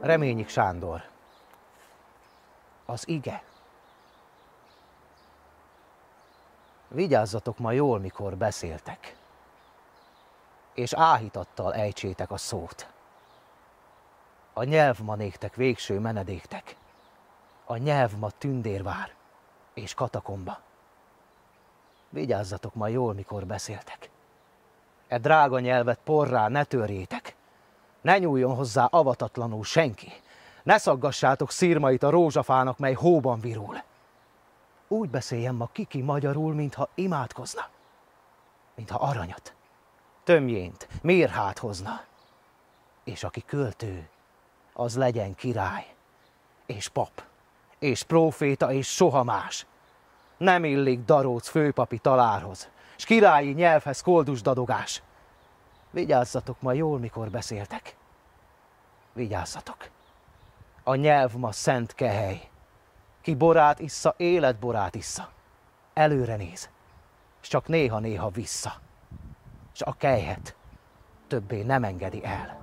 Reményik Sándor. Az ige. Vigyázzatok ma jól, mikor beszéltek, és áhítattal ejtsétek a szót. A nyelv ma néktek végső menedéktek, a nyelv ma tündérvár és katakomba. Vigyázzatok ma jól, mikor beszéltek. E drága nyelvet porrá ne törjétek, ne nyúljon hozzá avatatlanul senki, ne szaggassátok szírmait a rózsafának, mely hóban virul. Úgy beszéljen ma kiki magyarul, mintha imádkozna, mintha aranyat, tömjént, mérhát hozna. És aki költő, az legyen király, és pap, és próféta, és soha más. Nem illik daróc főpapi talárhoz, s királyi nyelvhez koldus dadogás. Vigyázzatok ma jól, mikor beszéltek. Vigyázzatok. A nyelv ma szent kehely. Ki borát issza, életborát issza. Előre néz, s csak néha-néha vissza. S a kejhet többé nem engedi el.